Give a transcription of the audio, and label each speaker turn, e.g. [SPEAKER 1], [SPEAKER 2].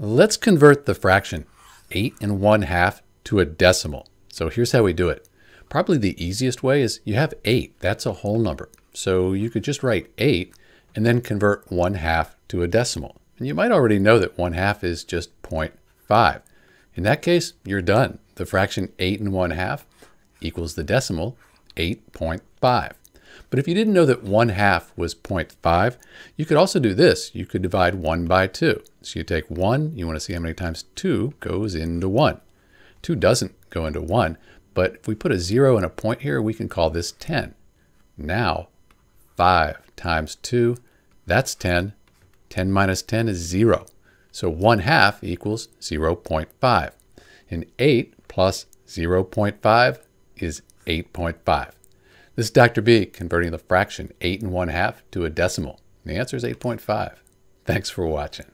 [SPEAKER 1] Let's convert the fraction 8 and 1 half to a decimal. So here's how we do it. Probably the easiest way is you have 8. That's a whole number. So you could just write 8 and then convert 1 half to a decimal. And you might already know that 1 half is just 0.5. In that case, you're done. The fraction 8 and 1 half equals the decimal 8.5. But if you didn't know that 1 half was 0.5, you could also do this. You could divide 1 by 2. So you take 1, you want to see how many times 2 goes into 1. 2 doesn't go into 1, but if we put a 0 and a point here, we can call this 10. Now, 5 times 2, that's 10. 10 minus 10 is 0. So 1 half equals 0.5. And 8 plus 0.5 is 8.5. This is Dr. B converting the fraction 8 and 1 half to a decimal. The answer is 8.5. Thanks for watching.